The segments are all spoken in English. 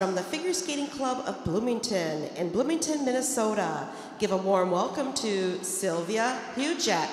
from the Figure Skating Club of Bloomington in Bloomington, Minnesota. Give a warm welcome to Silvia Hugec.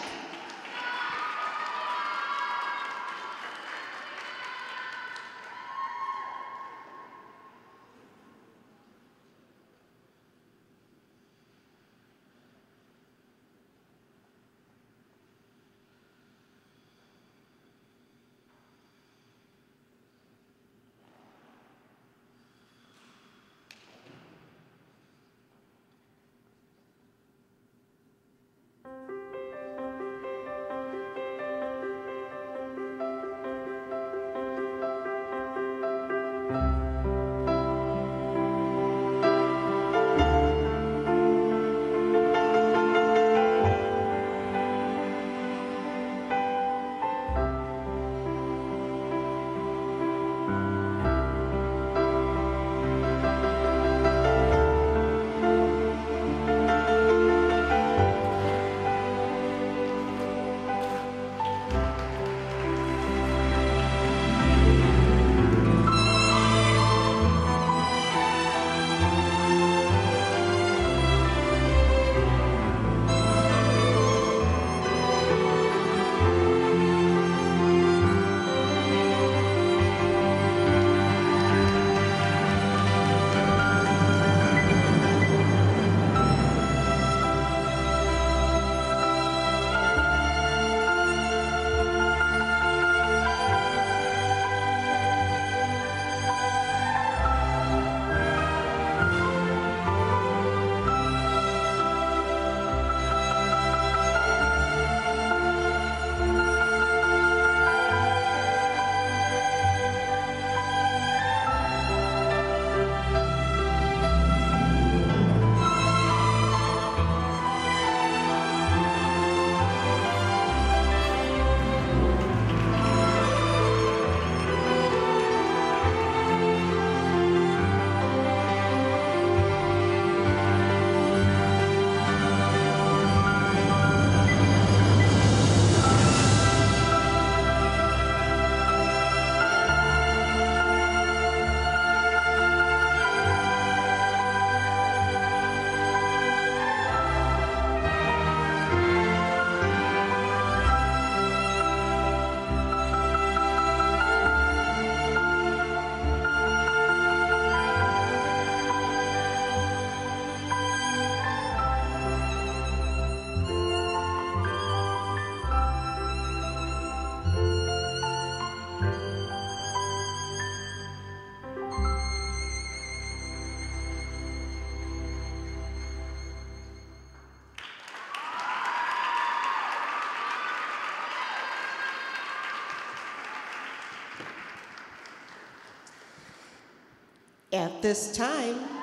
At this time,